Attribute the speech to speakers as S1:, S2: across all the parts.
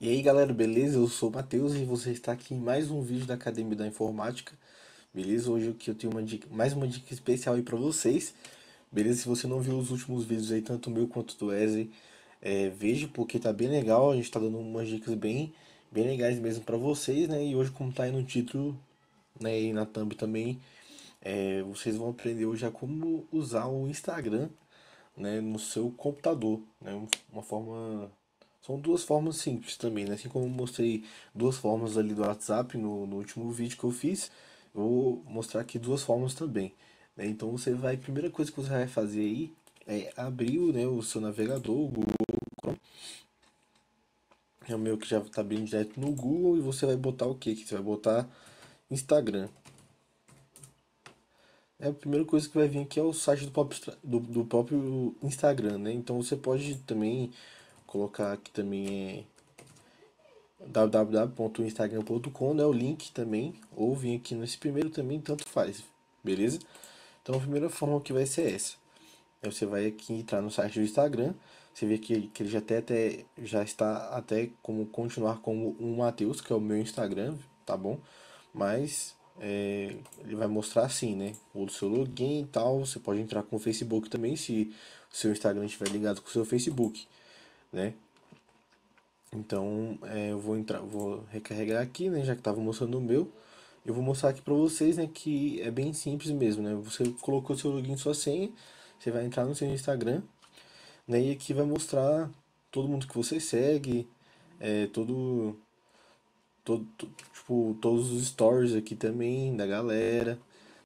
S1: E aí galera, beleza? Eu sou o Matheus e você está aqui em mais um vídeo da Academia da Informática, beleza? Hoje aqui eu tenho uma dica, mais uma dica especial aí para vocês, beleza? Se você não viu os últimos vídeos aí, tanto meu quanto do Wesley, é, veja porque tá bem legal, a gente tá dando umas dicas bem, bem legais mesmo para vocês, né? E hoje como tá aí no título, né, e na thumb também, é, vocês vão aprender hoje a como usar o Instagram, né, no seu computador, né? Uma forma são duas formas simples também, né? Assim como eu mostrei duas formas ali do WhatsApp no, no último vídeo que eu fiz, vou mostrar aqui duas formas também. Né? Então você vai, a primeira coisa que você vai fazer aí é abrir né, o seu navegador, o Google Chrome. É o meu que já está abrindo direto no Google e você vai botar o que? Que você vai botar Instagram. É a primeira coisa que vai vir aqui é o site do próprio, do, do próprio Instagram, né? Então você pode também colocar aqui também é www.instagram.com, né, o link também, ou vir aqui nesse primeiro também, tanto faz, beleza? Então a primeira forma que vai ser essa. Aí você vai aqui entrar no site do Instagram, você vê que, que ele já, até, até, já está até como continuar como um Mateus, que é o meu Instagram, tá bom? Mas é, ele vai mostrar assim, né? O seu login e tal, você pode entrar com o Facebook também, se o seu Instagram estiver ligado com o seu Facebook né? Então, é, eu vou entrar, vou recarregar aqui, né, já que estava mostrando o meu. Eu vou mostrar aqui para vocês, né, que é bem simples mesmo, né? Você colocou seu login, sua senha, você vai entrar no seu Instagram, né, e aqui vai mostrar todo mundo que você segue, é, todo, todo, tipo, todos os stories aqui também da galera.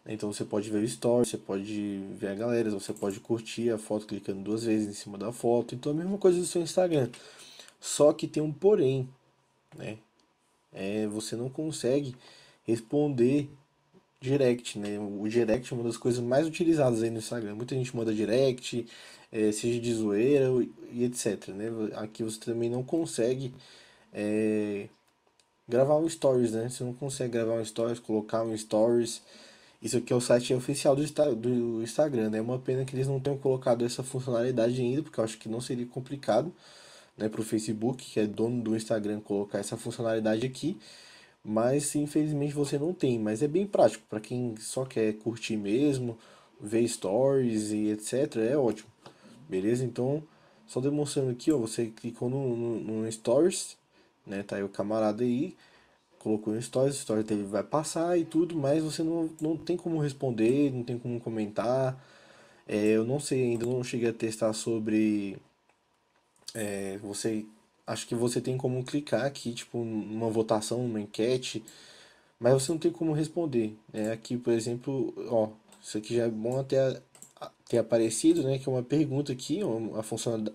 S1: Então você pode ver o story, você pode ver a galera, você pode curtir a foto clicando duas vezes em cima da foto. Então a mesma coisa do seu Instagram. Só que tem um porém, né? É, você não consegue responder direct, né? O direct é uma das coisas mais utilizadas aí no Instagram. Muita gente manda direct, é, seja de zoeira e etc, né? Aqui você também não consegue é, gravar um stories, né? Você não consegue gravar um stories, colocar um stories isso aqui é o site oficial do, do Instagram, né? É uma pena que eles não tenham colocado essa funcionalidade ainda, porque eu acho que não seria complicado, né, para o Facebook, que é dono do Instagram, colocar essa funcionalidade aqui. Mas infelizmente você não tem, mas é bem prático para quem só quer curtir mesmo, ver stories e etc, é ótimo. Beleza? Então, só demonstrando aqui, ó, você clicou no, no, no stories, né? Tá aí o camarada aí, colocou no stories, story dele vai passar e tudo, mas você não, não tem como responder, não tem como comentar. É, eu não sei ainda, não cheguei a testar sobre. É, você. Acho que você tem como clicar aqui, tipo, numa votação, numa enquete, mas você não tem como responder. Né? Aqui, por exemplo, ó, isso aqui já é bom até ter aparecido, né? Que é uma pergunta aqui, a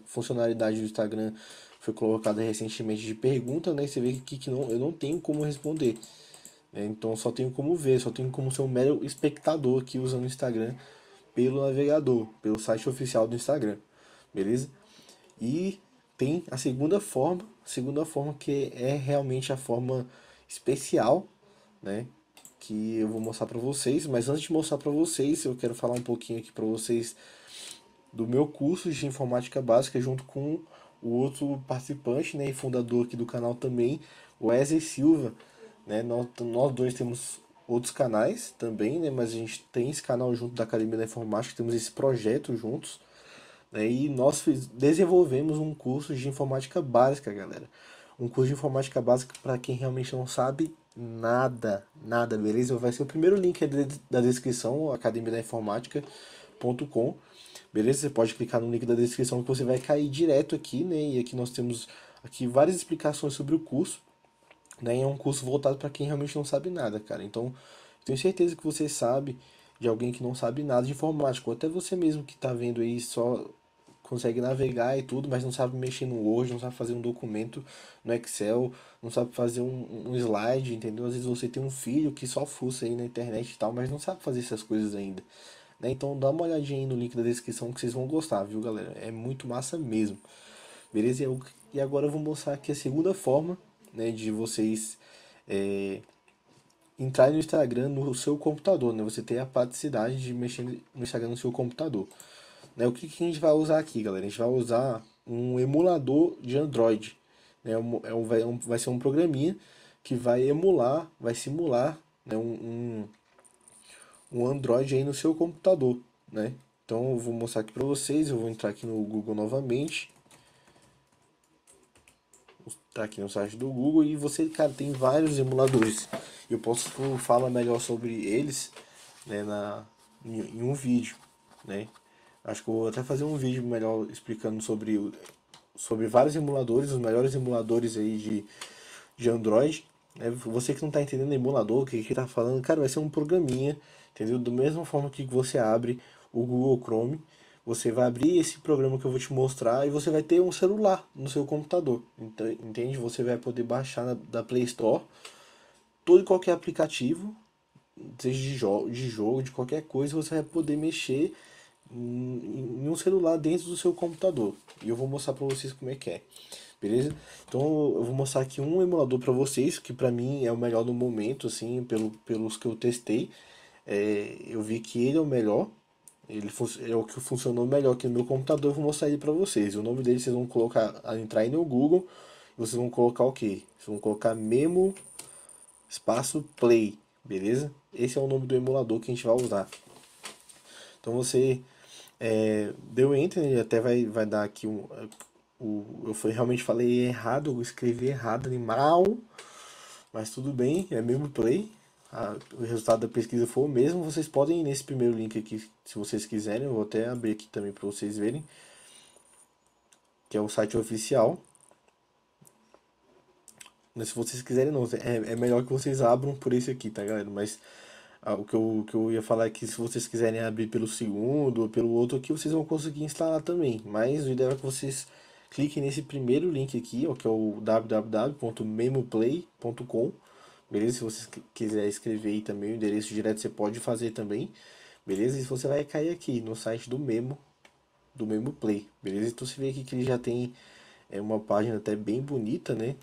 S1: funcionalidade do Instagram foi colocada recentemente de pergunta, né? Você vê que, que não, eu não tenho como responder. Né? Então só tenho como ver, só tenho como ser um mero espectador aqui usando o Instagram pelo navegador, pelo site oficial do Instagram. Beleza? E tem a segunda forma, a segunda forma que é realmente a forma especial, né? Que eu vou mostrar para vocês, mas antes de mostrar para vocês, eu quero falar um pouquinho aqui para vocês do meu curso de informática básica junto com o outro participante né, e fundador aqui do canal também, Wesley Silva. Né, nós, nós dois temos outros canais também, né, mas a gente tem esse canal junto da Academia da Informática, temos esse projeto juntos. Né, e nós fiz, desenvolvemos um curso de informática básica, galera. Um curso de informática básica para quem realmente não sabe nada, nada, beleza? Vai ser o primeiro link da descrição, academiadainformática.com Beleza? Você pode clicar no link da descrição que você vai cair direto aqui, né? E aqui nós temos aqui várias explicações sobre o curso. Né? É um curso voltado para quem realmente não sabe nada, cara. Então, tenho certeza que você sabe de alguém que não sabe nada de informática, ou até você mesmo que está vendo aí só consegue navegar e tudo, mas não sabe mexer no Word, não sabe fazer um documento no Excel, não sabe fazer um, um slide, entendeu? Às vezes você tem um filho que só fuça aí na internet e tal, mas não sabe fazer essas coisas ainda. Né? Então dá uma olhadinha aí no link da descrição que vocês vão gostar, viu galera? É muito massa mesmo. Beleza? E agora eu vou mostrar aqui a segunda forma né, de vocês é, entrarem no Instagram no seu computador. Né? Você tem a praticidade de mexer no Instagram no seu computador. Né? O que, que a gente vai usar aqui, galera? A gente vai usar um emulador de Android. né, um, é um, vai, um, vai ser um programinha que vai emular, vai simular né, um, um, um Android aí no seu computador, né? Então eu vou mostrar aqui para vocês, eu vou entrar aqui no Google novamente. Tá aqui no site do Google e você, cara, tem vários emuladores. Eu posso falar melhor sobre eles, né, na, em, em um vídeo, né? Acho que eu vou até fazer um vídeo melhor explicando sobre, sobre vários emuladores, os melhores emuladores aí de, de Android. Né? Você que não está entendendo emulador, o que que tá falando, cara, vai ser um programinha, entendeu? Da mesma forma que você abre o Google Chrome, você vai abrir esse programa que eu vou te mostrar e você vai ter um celular no seu computador. Então, entende? Você vai poder baixar na, da Play Store todo e qualquer aplicativo, seja de, jo de jogo, de qualquer coisa, você vai poder mexer em, em um celular dentro do seu computador. E eu vou mostrar para vocês como é que é. Beleza? Então eu vou mostrar aqui um emulador para vocês, que para mim é o melhor no momento, assim, pelo, pelos que eu testei. É, eu vi que ele é o melhor, ele é o que funcionou melhor aqui no meu computador, eu vou mostrar ele para vocês. O nome dele vocês vão colocar, entrar aí no Google, vocês vão colocar o que? Vocês vão colocar Memo espaço Play, beleza? Esse é o nome do emulador que a gente vai usar. Então você é, deu Enter, ele até vai, vai dar aqui um... O, eu foi, realmente falei errado, eu escrevi errado, animal, mas tudo bem, é Memo Play a, o resultado da pesquisa for o mesmo, vocês podem ir nesse primeiro link aqui, se vocês quiserem, eu vou até abrir aqui também para vocês verem, que é o site oficial. Mas se vocês quiserem não, é, é melhor que vocês abram por esse aqui, tá galera? Mas ah, o, que eu, o que eu ia falar é que se vocês quiserem abrir pelo segundo ou pelo outro aqui, vocês vão conseguir instalar também. Mas o ideal é que vocês cliquem nesse primeiro link aqui, ó, que é o www.memoplay.com beleza? Se você quiser escrever aí também o endereço direto, você pode fazer também, beleza? E você vai cair aqui no site do Memo, do Memo Play, beleza? Então você vê aqui que ele já tem é, uma página até bem bonita, né?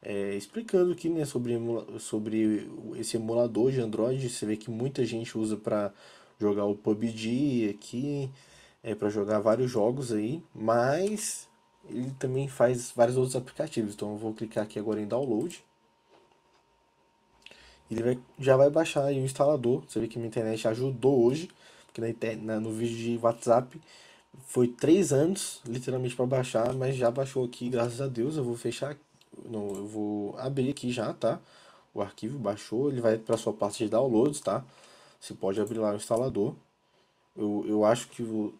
S1: É, explicando aqui né, sobre, sobre esse emulador de Android, você vê que muita gente usa para jogar o PUBG aqui, é, para jogar vários jogos aí, mas ele também faz vários outros aplicativos, então eu vou clicar aqui agora em download, ele vai, já vai baixar aí o instalador. Você vê que minha internet ajudou hoje, porque na, na, no vídeo de WhatsApp foi três anos, literalmente, para baixar, mas já baixou aqui, graças a Deus. Eu vou fechar, não, eu vou abrir aqui já, tá? O arquivo baixou, ele vai para sua parte de downloads, tá? Você pode abrir lá o instalador. Eu, eu acho que o,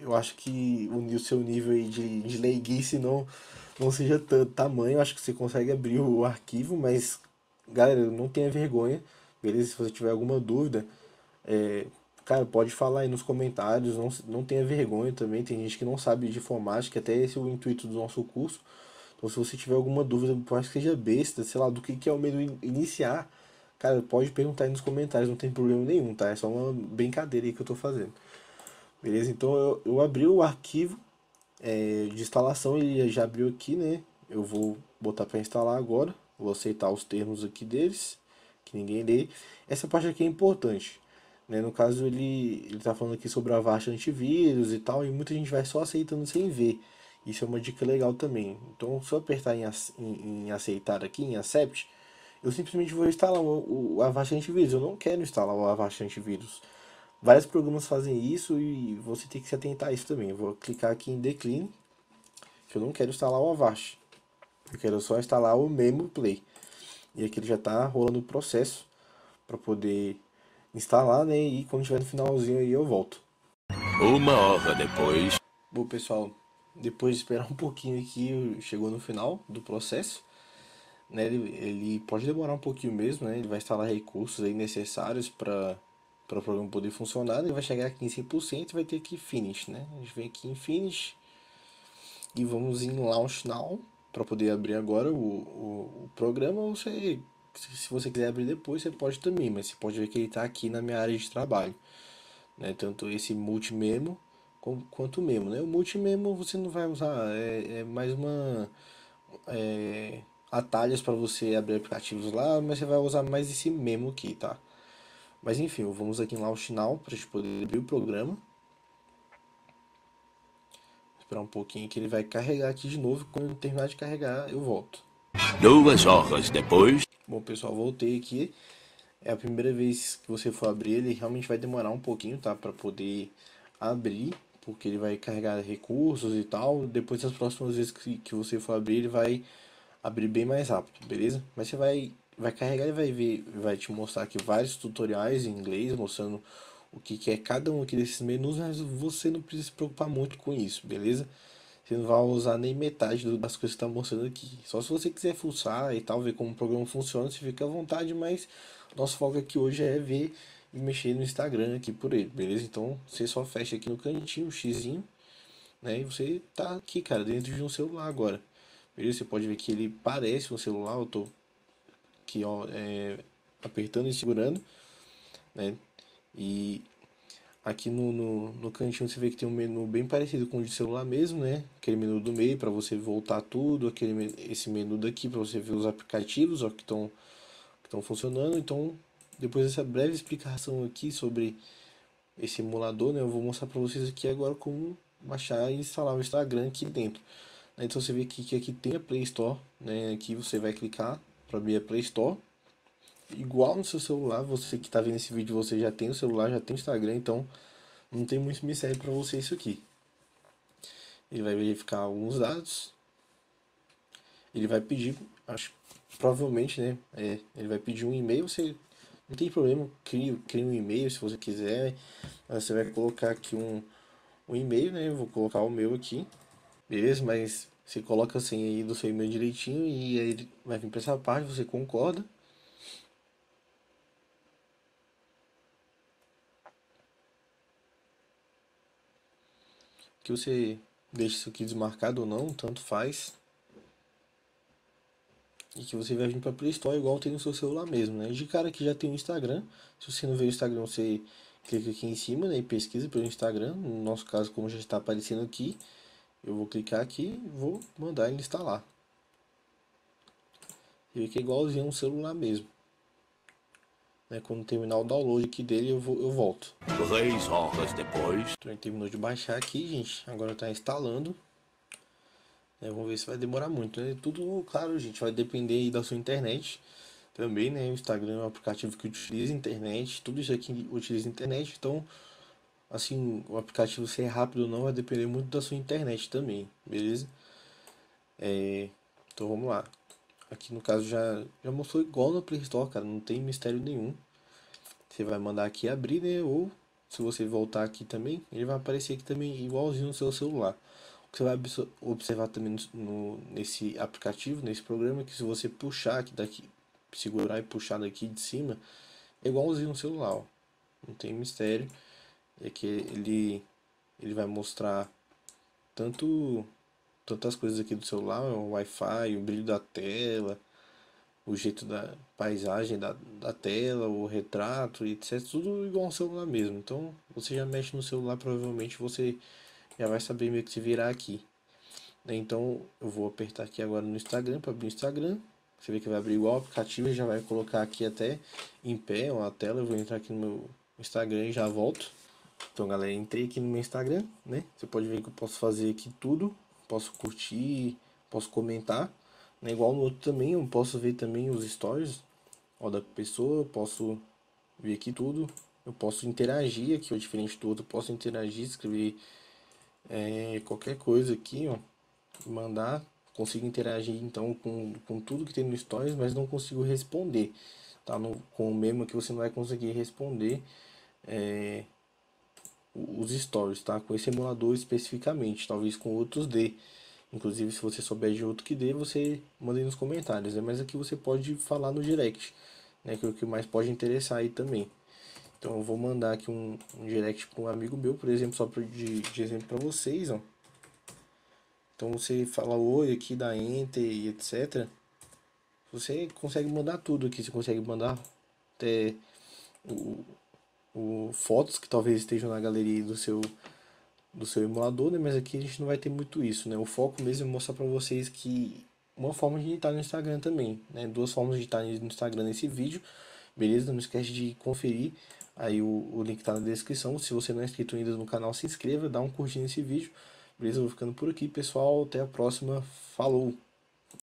S1: eu acho que o seu nível de, de leiguice não, não seja tanto tamanho. Eu acho que você consegue abrir o arquivo, mas galera, não tenha vergonha, beleza? Se você tiver alguma dúvida, é, cara, pode falar aí nos comentários, não, não tenha vergonha também, tem gente que não sabe de informática, até esse é o intuito do nosso curso. Então se você tiver alguma dúvida, pode que seja besta, sei lá, do que, que é o medo iniciar, cara, pode perguntar aí nos comentários, não tem problema nenhum, tá? É só uma brincadeira aí que eu tô fazendo. Beleza? Então eu, eu abri o arquivo é, de instalação, ele já abriu aqui, né? Eu vou botar para instalar agora. Vou aceitar os termos aqui deles, que ninguém lê. Essa parte aqui é importante. Né? No caso, ele está falando aqui sobre a Avast antivírus e tal, e muita gente vai só aceitando sem ver. Isso é uma dica legal também. Então, se eu apertar em, em, em aceitar aqui, em accept, eu simplesmente vou instalar o, o Avast antivírus. Eu não quero instalar o Avast antivírus. Vários programas fazem isso e você tem que se atentar a isso também. Eu vou clicar aqui em decline, que eu não quero instalar o Avast. Eu quero só instalar o Memo Play. E aqui ele já está rolando o processo para poder instalar, né? E quando estiver no finalzinho aí eu volto.
S2: Uma hora depois.
S1: Bom, pessoal, depois de esperar um pouquinho aqui, chegou no final do processo. Né, ele, ele pode demorar um pouquinho mesmo, né? Ele vai instalar recursos aí necessários para para o programa poder funcionar, ele vai chegar aqui em 100% e vai ter aqui Finish, né? A gente vem aqui em Finish e vamos em Launch Now para poder abrir agora o, o, o, programa, você, se você quiser abrir depois, você pode também, mas você pode ver que ele está aqui na minha área de trabalho. Né? Tanto esse multimemo quanto o memo. Né? O multimemo você não vai usar, é, é mais uma... É, atalhos para você abrir aplicativos lá, mas você vai usar mais esse memo aqui, tá? Mas enfim, vamos aqui em Launch Now para a gente poder abrir o programa. Esperar um pouquinho que ele vai carregar aqui de novo. Quando terminar de carregar, eu volto.
S2: Duas horas depois.
S1: Bom, pessoal, voltei aqui. É a primeira vez que você for abrir ele, realmente vai demorar um pouquinho, tá? Para poder abrir, porque ele vai carregar recursos e tal. Depois das próximas vezes que, que você for abrir, ele vai abrir bem mais rápido, beleza? Mas você vai, vai carregar e vai ver, vai te mostrar aqui vários tutoriais em inglês, mostrando o que, que é cada um aqui desses menus, mas você não precisa se preocupar muito com isso, beleza? Você não vai usar nem metade das coisas que está mostrando aqui. Só se você quiser fuçar e tal, ver como o programa funciona, você fica à vontade, mas nosso foco aqui hoje é ver e mexer no Instagram aqui por ele, beleza? Então você só fecha aqui no cantinho, o xizinho, né? E você tá aqui, cara, dentro de um celular agora. Beleza? Você pode ver que ele parece um celular, eu tô aqui, ó, é, apertando e segurando, né? E aqui no, no, no, cantinho você vê que tem um menu bem parecido com o de celular mesmo, né? Aquele menu do meio para você voltar tudo, aquele esse menu daqui para você ver os aplicativos ó, que estão que estão funcionando. Então, depois dessa breve explicação aqui sobre esse emulador, né, eu vou mostrar para vocês aqui agora como baixar e instalar o Instagram aqui dentro. Então você vê aqui que aqui tem a Play Store, né? Aqui você vai clicar para abrir a Play Store. Igual no seu celular, você que está vendo esse vídeo, você já tem o celular, já tem o Instagram, então não tem muito mistério para você isso aqui. Ele vai verificar alguns dados. Ele vai pedir, acho provavelmente, né? É, ele vai pedir um e-mail, você não tem problema, cria, cria um e-mail se você quiser. Você vai colocar aqui um, um e-mail, né? Eu vou colocar o meu aqui, beleza? Mas você coloca assim aí do seu e-mail direitinho e aí ele vai vir para essa parte, você concorda. Que você deixa isso aqui desmarcado ou não, tanto faz e que você vai vir para Play Store igual tem no seu celular mesmo, né? De cara que já tem o Instagram, se você não vê o Instagram, você clica aqui em cima né, e pesquisa pelo Instagram. No nosso caso, como já está aparecendo aqui, eu vou clicar aqui e vou mandar ele instalar. Que é igualzinho um celular mesmo. Né, quando terminar o download aqui dele, eu, vou, eu volto.
S2: Três horas depois.
S1: Então, ele terminou de baixar aqui, gente. Agora está instalando. É, vamos ver se vai demorar muito, né? Tudo, claro, gente, vai depender da sua internet também, né? O Instagram é um aplicativo que utiliza internet, tudo isso aqui utiliza internet, então, assim, o aplicativo ser rápido ou não vai depender muito da sua internet também, beleza? É, então vamos lá. Aqui no caso já, já mostrou igual no Play Store, cara, não tem mistério nenhum. Você vai mandar aqui abrir, né? Ou se você voltar aqui também, ele vai aparecer aqui também igualzinho no seu celular você vai observar também no, nesse aplicativo, nesse programa, que se você puxar aqui daqui, segurar e puxar daqui de cima, é igualzinho no celular, ó. não tem mistério. É que ele, ele vai mostrar tanto tantas coisas aqui do celular, o Wi-Fi, o brilho da tela, o jeito da paisagem da, da tela, o retrato, etc. Tudo igual ao celular mesmo. Então você já mexe no celular, provavelmente você já vai saber meio que se virar aqui. Então eu vou apertar aqui agora no Instagram para abrir o Instagram. Você vê que vai abrir igual o aplicativo e já vai colocar aqui até em pé a tela. Eu vou entrar aqui no meu Instagram e já volto. Então galera, entrei aqui no meu Instagram, né? Você pode ver que eu posso fazer aqui tudo. Posso curtir, posso comentar. Né? Igual no outro também, eu posso ver também os stories ó, da pessoa. Posso ver aqui tudo. Eu posso interagir aqui, ó, diferente do outro. Eu posso interagir, escrever é, qualquer coisa aqui, ó, mandar, consigo interagir então com, com tudo que tem no Stories, mas não consigo responder, tá? No, com o memo que você não vai conseguir responder é, os Stories, tá? Com esse emulador especificamente, talvez com outros dê. Inclusive, se você souber de outro que dê, você manda aí nos comentários, né? Mas aqui você pode falar no direct, né? Que é o que mais pode interessar aí também. Então eu vou mandar aqui um, um direct para um amigo meu, por exemplo, só de, de exemplo para vocês, ó. Então você fala oi aqui, dá enter e etc. Você consegue mandar tudo aqui, você consegue mandar até o, o fotos que talvez estejam na galeria do seu do seu emulador, né? Mas aqui a gente não vai ter muito isso, né? O foco mesmo é mostrar para vocês que uma forma de estar no Instagram também, né? Duas formas de estar no Instagram nesse vídeo, beleza? Não esquece de conferir Aí o, o link está na descrição. Se você não é inscrito ainda no canal, se inscreva, dá um curtir nesse vídeo. Beleza? Eu vou ficando por aqui, pessoal. Até a próxima. Falou!